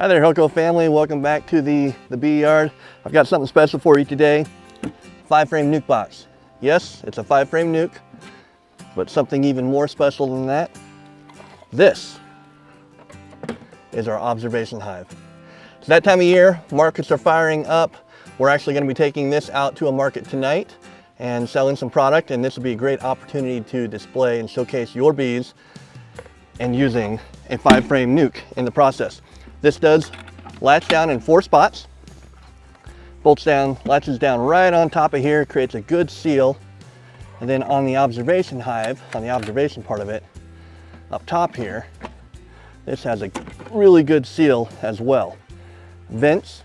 Hi there, HillCo family. Welcome back to the, the bee yard. I've got something special for you today. Five frame nuc box. Yes, it's a five frame nuc, but something even more special than that. This is our observation hive. It's that time of year, markets are firing up. We're actually gonna be taking this out to a market tonight and selling some product, and this will be a great opportunity to display and showcase your bees and using a five frame nuc in the process. This does latch down in four spots. Bolts down, latches down right on top of here, creates a good seal. And then on the observation hive, on the observation part of it, up top here, this has a really good seal as well. Vents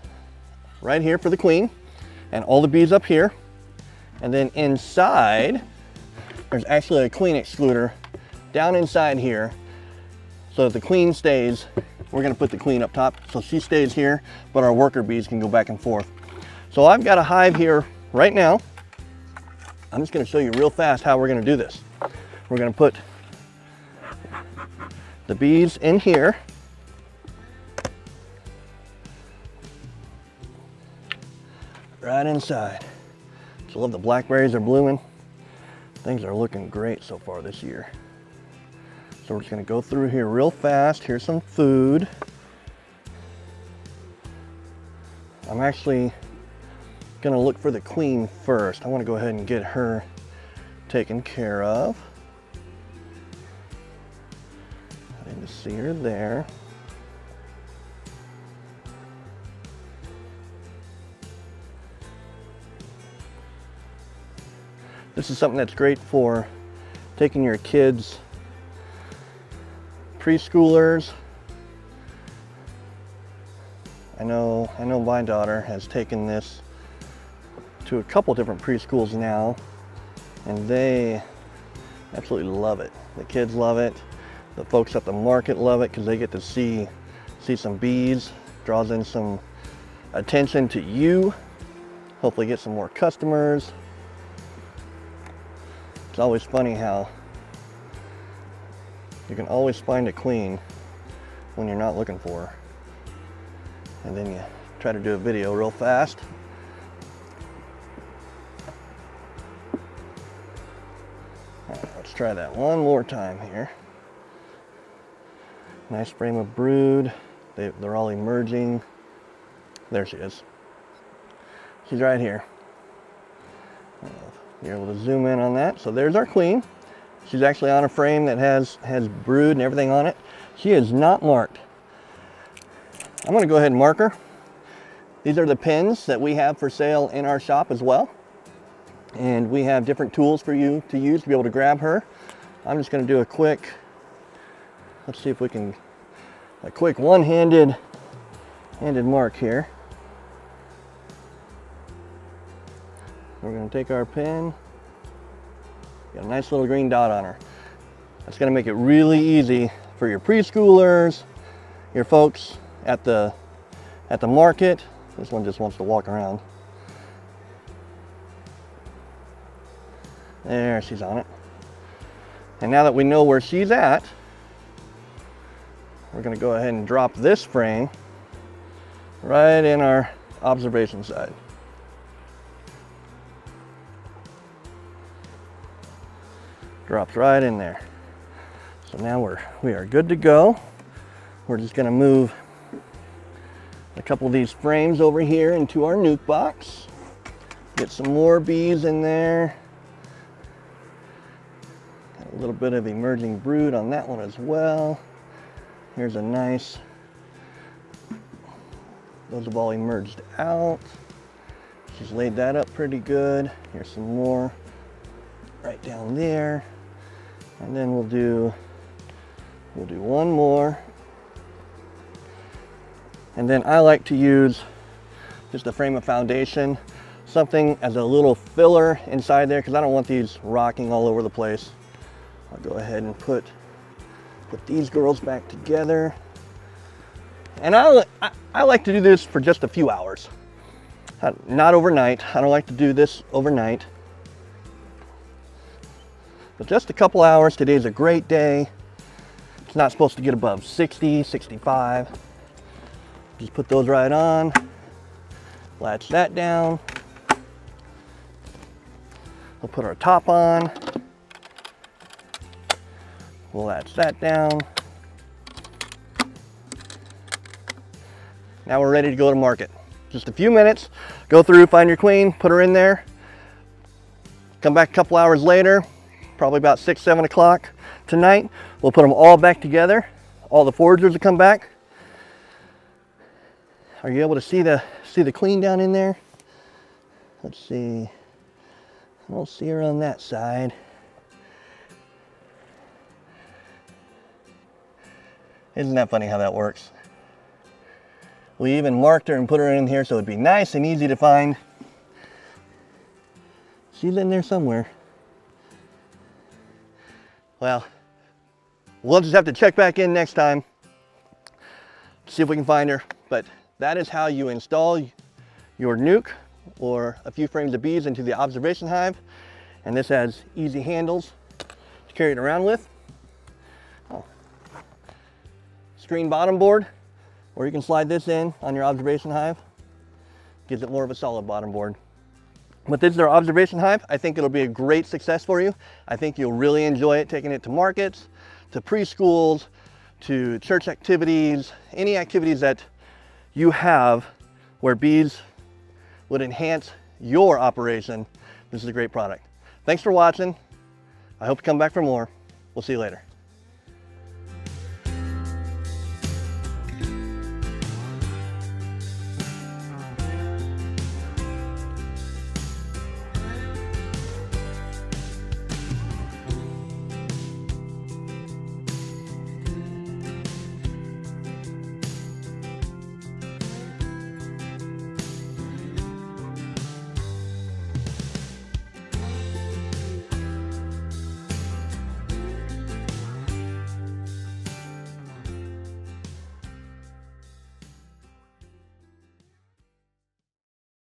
right here for the queen and all the bees up here. And then inside, there's actually a queen excluder down inside here so that the queen stays we're gonna put the queen up top so she stays here, but our worker bees can go back and forth. So I've got a hive here right now. I'm just gonna show you real fast how we're gonna do this. We're gonna put the bees in here. Right inside. Just love the blackberries are blooming. Things are looking great so far this year. So we're just gonna go through here real fast. Here's some food. I'm actually gonna look for the queen first. I wanna go ahead and get her taken care of. I didn't see her there. This is something that's great for taking your kids preschoolers. I know, I know my daughter has taken this to a couple different preschools now and they absolutely love it. The kids love it. The folks at the market love it because they get to see, see some bees, draws in some attention to you, hopefully get some more customers. It's always funny how you can always find a queen when you're not looking for her. And then you try to do a video real fast. Right, let's try that one more time here. Nice frame of brood. They, they're all emerging. There she is. She's right here. You're able to zoom in on that. So there's our queen. She's actually on a frame that has, has brood and everything on it. She is not marked. I'm gonna go ahead and mark her. These are the pins that we have for sale in our shop as well. And we have different tools for you to use to be able to grab her. I'm just gonna do a quick, let's see if we can, a quick one-handed handed mark here. We're gonna take our pin, Got a nice little green dot on her. That's gonna make it really easy for your preschoolers, your folks at the, at the market. This one just wants to walk around. There, she's on it. And now that we know where she's at, we're gonna go ahead and drop this frame right in our observation side. Drops right in there. So now we're, we are good to go. We're just gonna move a couple of these frames over here into our nuc box. Get some more bees in there. Got a little bit of emerging brood on that one as well. Here's a nice, those have all emerged out. She's laid that up pretty good. Here's some more right down there. And then we'll do, we'll do one more. And then I like to use just a frame of foundation, something as a little filler inside there because I don't want these rocking all over the place. I'll go ahead and put, put these girls back together. And I, I, I like to do this for just a few hours, not overnight. I don't like to do this overnight but just a couple hours. Today's a great day. It's not supposed to get above 60, 65. Just put those right on. Latch that down. We'll put our top on. We'll latch that down. Now we're ready to go to market. Just a few minutes, go through, find your queen, put her in there. Come back a couple hours later, probably about six, seven o'clock tonight. We'll put them all back together. All the foragers will come back. Are you able to see the see the queen down in there? Let's see. I don't see her on that side. Isn't that funny how that works? We even marked her and put her in here so it'd be nice and easy to find. She's in there somewhere. Well, we'll just have to check back in next time, see if we can find her. But that is how you install your nuc or a few frames of bees into the observation hive. And this has easy handles to carry it around with. Oh. Screen bottom board, or you can slide this in on your observation hive. Gives it more of a solid bottom board. But this is our observation hive. I think it'll be a great success for you. I think you'll really enjoy it, taking it to markets, to preschools, to church activities, any activities that you have where bees would enhance your operation. This is a great product. Thanks for watching. I hope you come back for more. We'll see you later.